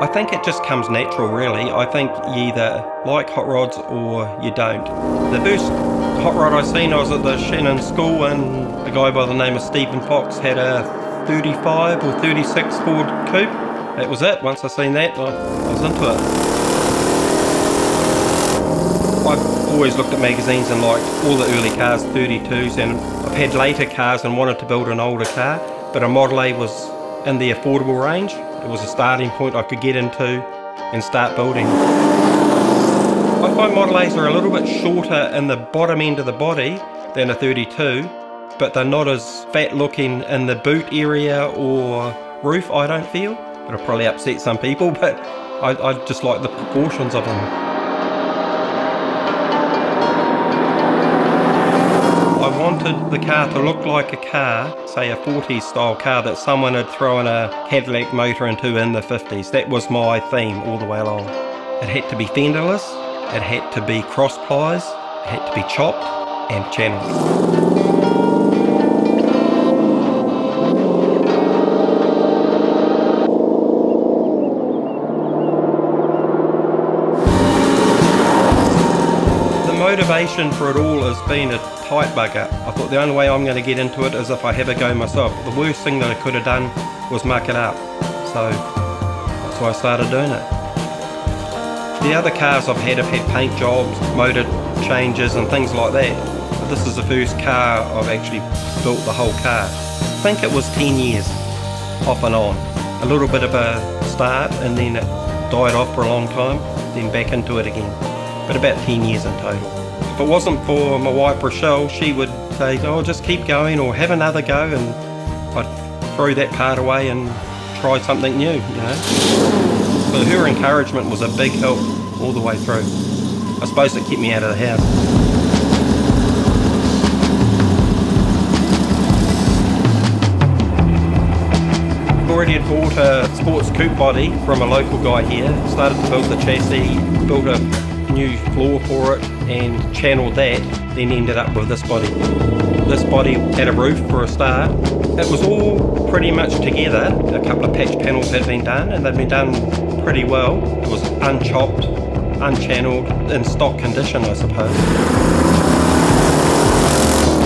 I think it just comes natural, really. I think you either like hot rods or you don't. The first hot rod I seen, I was at the Shannon School, and a guy by the name of Stephen Fox had a 35 or 36 Ford Coupe. That was it. Once I seen that, I, I was into it. I've always looked at magazines and liked all the early cars, 32s, and I've had later cars and wanted to build an older car, but a Model A was in the affordable range. It was a starting point I could get into and start building. I find Model A's are a little bit shorter in the bottom end of the body than a 32, but they're not as fat looking in the boot area or roof, I don't feel. It'll probably upset some people, but I, I just like the proportions of them. Wanted the car to look like a car, say a 40s style car that someone had thrown a Cadillac motor into in the 50s. That was my theme all the way along. It had to be fenderless, it had to be cross plies, it had to be chopped and channeled. Motivation for it all has been a tight bugger. I thought the only way I'm going to get into it is if I have a go myself. The worst thing that I could have done was muck it up. So that's why I started doing it. The other cars I've had have had paint jobs, motor changes and things like that. But this is the first car I've actually built the whole car. I think it was 10 years off and on. A little bit of a start and then it died off for a long time, then back into it again. But about 10 years in total. If it wasn't for my wife Rochelle, she would say, oh, just keep going or have another go and I'd throw that part away and try something new, you know. So her encouragement was a big help all the way through. I suppose it kept me out of the house. already had bought a sports coupe body from a local guy here, started to build the chassis, built a new floor for it and channeled that, then ended up with this body. This body had a roof for a start. It was all pretty much together. A couple of patch panels had been done and they'd been done pretty well. It was unchopped, unchanneled, in stock condition I suppose.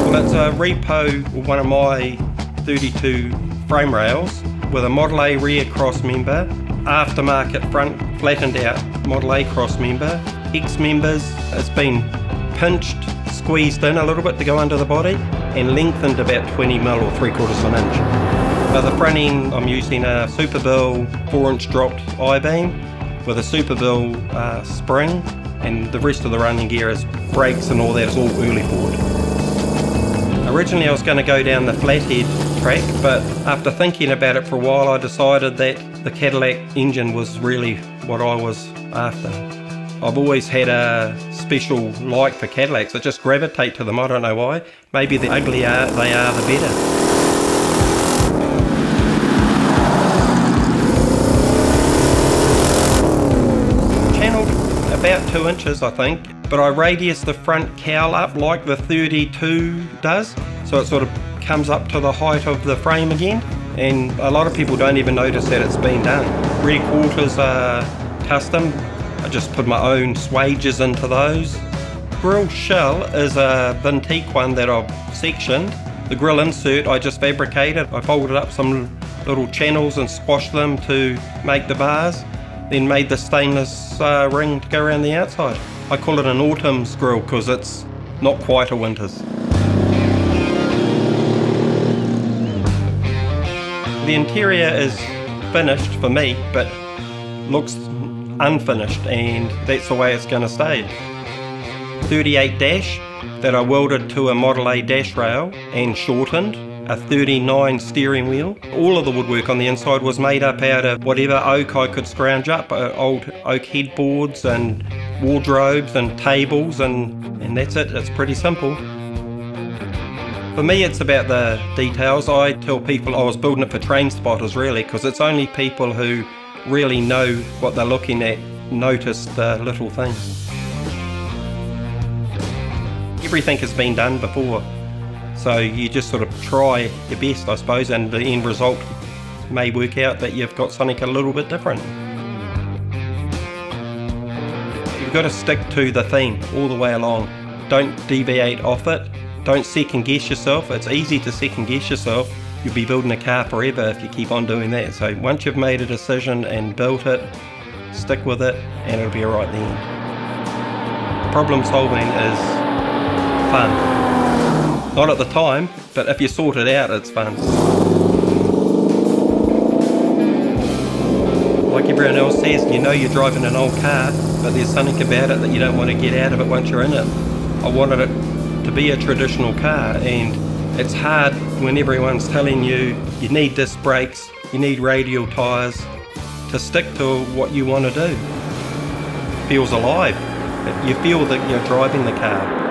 Well it's a repo, one of my 32 frame rails with a Model A rear cross member, aftermarket front flattened out Model A cross member, X members. It's been pinched, squeezed in a little bit to go under the body and lengthened about 20 mil or 3 quarters of an inch. For the front end I'm using a Super Bell 4 inch dropped I-beam with a Super Bell uh, spring and the rest of the running gear is brakes and all that is all early Ford. Originally I was going to go down the flathead track but after thinking about it for a while I decided that the Cadillac engine was really what I was after. I've always had a special like for Cadillacs. I just gravitate to them. I don't know why. Maybe the uglier they are, the better. Channeled about two inches, I think, but I radius the front cowl up like the 32 does, so it sort of comes up to the height of the frame again. And a lot of people don't even notice that it's been done. Rear quarters are custom, I just put my own swages into those. Grill shell is a Vintique one that I've sectioned. The grill insert I just fabricated. I folded up some little channels and squashed them to make the bars. Then made the stainless uh, ring to go around the outside. I call it an autumn's grill because it's not quite a winter's. The interior is finished for me, but looks unfinished and that's the way it's going to stay. 38 dash that I welded to a Model A dash rail and shortened. A 39 steering wheel. All of the woodwork on the inside was made up out of whatever oak I could scrounge up. Uh, old oak headboards and wardrobes and tables and, and that's it. It's pretty simple. For me, it's about the details. I tell people I was building it for train spotters, really, because it's only people who really know what they're looking at, notice the little things. Everything has been done before, so you just sort of try your best, I suppose, and the end result may work out that you've got something a little bit different. You've got to stick to the theme all the way along. Don't deviate off it. Don't second guess yourself. It's easy to second guess yourself You'll be building a car forever if you keep on doing that. So once you've made a decision and built it, stick with it and it'll be alright then. Problem solving is fun. Not at the time, but if you sort it out, it's fun. Like everyone else says, you know you're driving an old car, but there's something about it that you don't want to get out of it once you're in it. I wanted it to be a traditional car, and it's hard when everyone's telling you you need disc brakes, you need radial tyres, to stick to what you want to do. It feels alive. You feel that you're driving the car.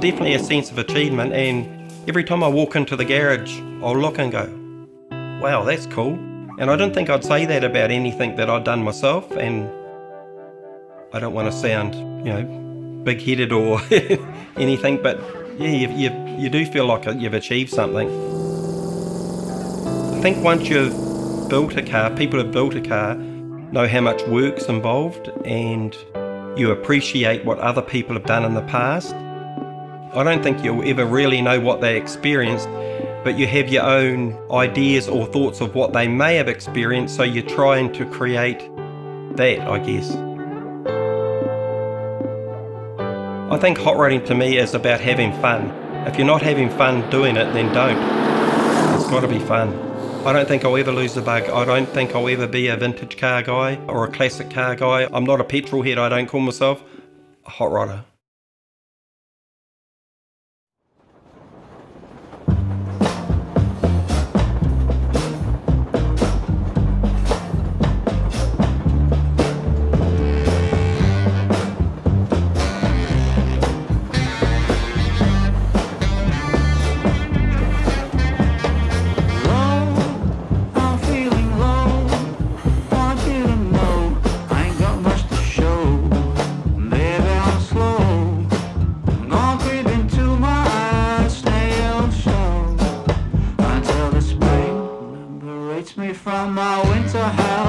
definitely a sense of achievement and every time I walk into the garage I'll look and go wow that's cool. And I don't think I'd say that about anything that I've done myself and I don't want to sound you know big-headed or anything but yeah you, you, you do feel like you've achieved something. I think once you've built a car people who've built a car know how much work's involved and you appreciate what other people have done in the past. I don't think you'll ever really know what they experienced, but you have your own ideas or thoughts of what they may have experienced, so you're trying to create that, I guess. I think hot rodding to me is about having fun. If you're not having fun doing it, then don't. It's got to be fun. I don't think I'll ever lose the bug. I don't think I'll ever be a vintage car guy or a classic car guy. I'm not a petrol head, I don't call myself a hot rodder. From my winter hell.